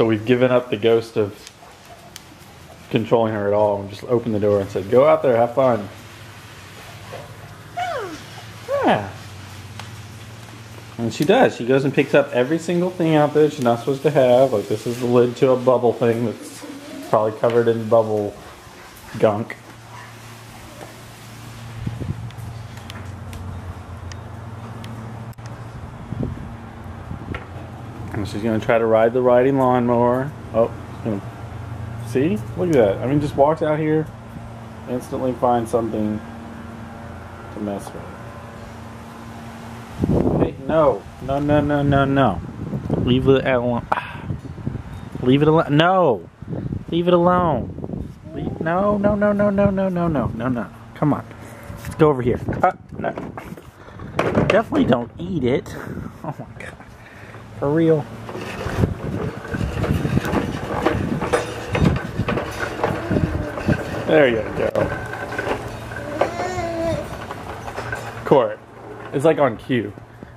So we've given up the ghost of controlling her at all. We just opened the door and said, "Go out there, have fun." Yeah. And she does. She goes and picks up every single thing out there she's not supposed to have. Like this is the lid to a bubble thing that's probably covered in bubble gunk. She's gonna try to ride the riding lawnmower. Oh, see? Look at that. I mean, just walks out here, instantly finds something to mess with. Hey, no, no, no, no, no, no. Leave it alone. Leave it alone. No, leave it alone. No, no, no, no, no, no, no, no, no, no. Come on, let's go over here. Uh, no. Definitely don't eat it. Oh my god. For real. There you go. Court. It's like on cue.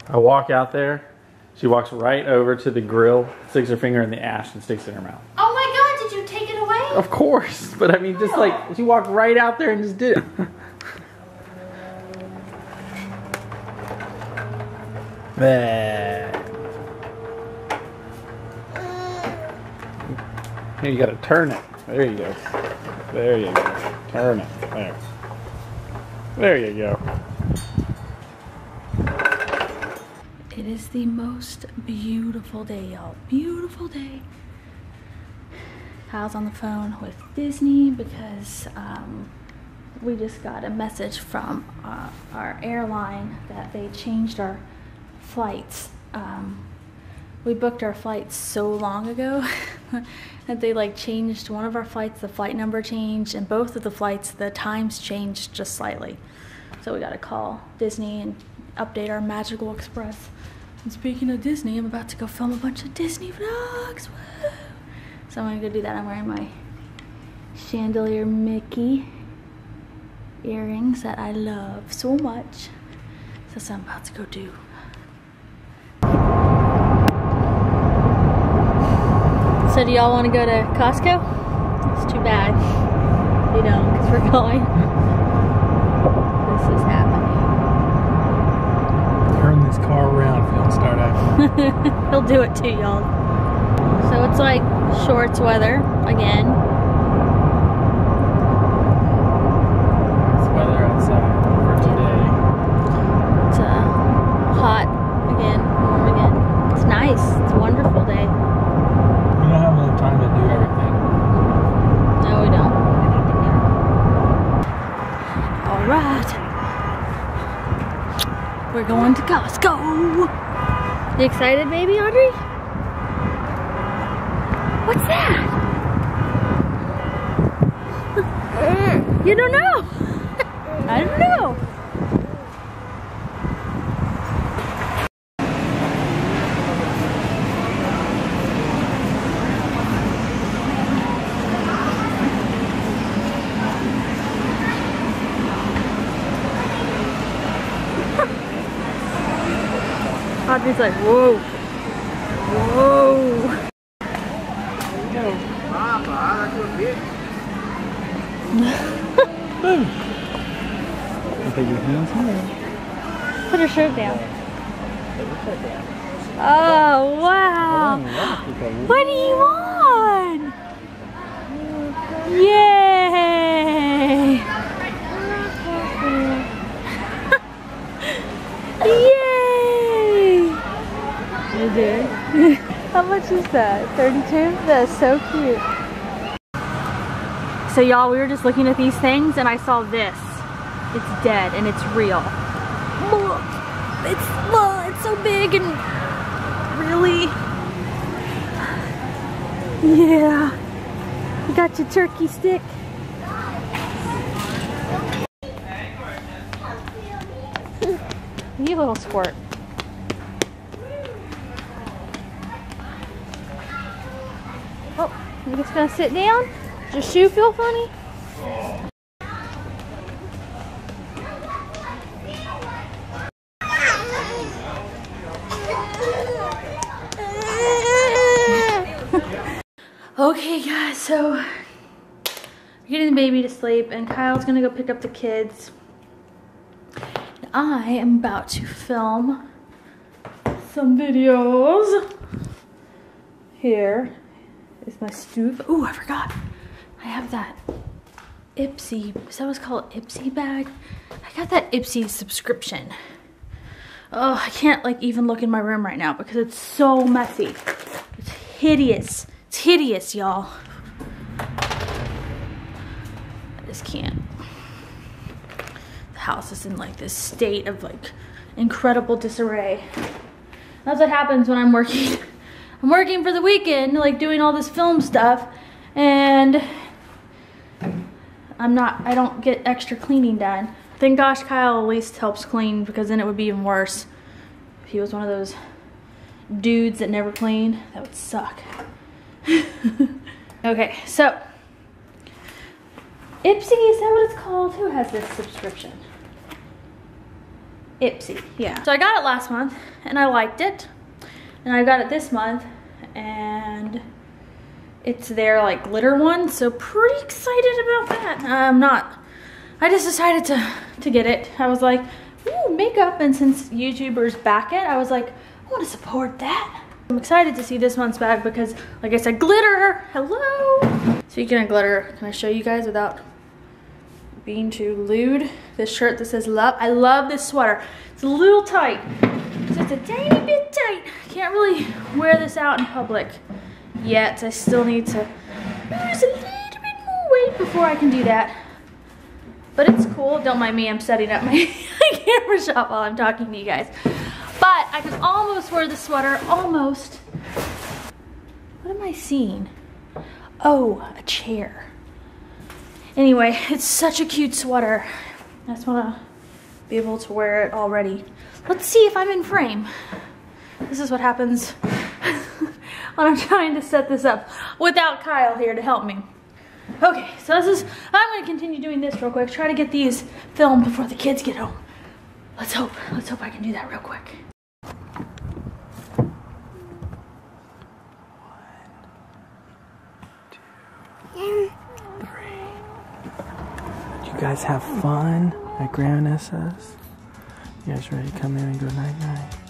I walk out there, she walks right over to the grill, sticks her finger in the ash, and sticks it in her mouth. Oh my god, did you take it away? Of course, but I mean, just like she walked right out there and just did it. Here, you gotta turn it. There you go. There you go. Turn it. There. There you go. It is the most beautiful day, y'all. Beautiful day. Kyle's on the phone with Disney because um, we just got a message from uh, our airline that they changed our flights. Um, we booked our flights so long ago that they like changed one of our flights, the flight number changed, and both of the flights, the times changed just slightly. So we got to call Disney and update our Magical Express. And speaking of Disney, I'm about to go film a bunch of Disney vlogs. Woo! So I'm gonna go do that. I'm wearing my chandelier Mickey earrings that I love so much. So that's what I'm about to go do. So do y'all want to go to Costco? It's too bad you don't, because we're going. This is happening. Turn this car around if you don't start acting. He'll do it too, y'all. So it's like shorts weather again. It's weather outside for today. It's uh, hot again, warm again. It's nice. It's a wonderful day. We don't have enough time to do everything. No, we don't. All right. We're going to Costco. You excited, baby Audrey? What's that? you don't know? I don't know. Audrey's like, whoa. Whoa. Put your hands here. Put her shirt down. Oh, wow. What do you want? Yay! Yay! You did? How much is that? 32? That's so cute. So y'all, we were just looking at these things and I saw this. It's dead and it's real. It's, it's so big and really, yeah. You got your turkey stick. You little squirt. You just gonna sit down? Does your shoe feel funny? Okay, guys, so we're getting the baby to sleep, and Kyle's gonna go pick up the kids. I am about to film some videos. Here is my stove. Oh, I forgot. I have that Ipsy, is that what's called Ipsy bag? I got that Ipsy subscription. Oh, I can't like even look in my room right now because it's so messy. It's hideous. It's hideous, y'all. I just can't. The house is in like this state of like incredible disarray. That's what happens when I'm working. I'm working for the weekend, like doing all this film stuff, and I'm not, I don't get extra cleaning done. Thank gosh Kyle at least helps clean because then it would be even worse. If he was one of those dudes that never clean, that would suck. okay, so Ipsy, is that what it's called? Who has this subscription? Ipsy, yeah. So I got it last month and I liked it. And I got it this month and it's their like glitter one. So pretty excited about that. I'm not, I just decided to, to get it. I was like, ooh, makeup. And since YouTubers back it, I was like, I want to support that. I'm excited to see this month's bag because like I said, glitter, hello. Speaking of glitter, can I show you guys without being too lewd? This shirt that says love. I love this sweater. It's a little tight. It's just a tiny. Can't really wear this out in public yet. I still need to lose a little bit more weight before I can do that. But it's cool. Don't mind me. I'm setting up my camera shot while I'm talking to you guys. But I can almost wear the sweater. Almost. What am I seeing? Oh, a chair. Anyway, it's such a cute sweater. I just want to be able to wear it already. Let's see if I'm in frame. This is what happens when I'm trying to set this up without Kyle here to help me. Okay, so this is, I'm gonna continue doing this real quick, try to get these filmed before the kids get home. Let's hope, let's hope I can do that real quick. Did you guys have fun at Grandnessa's? You guys ready to come in and go night night?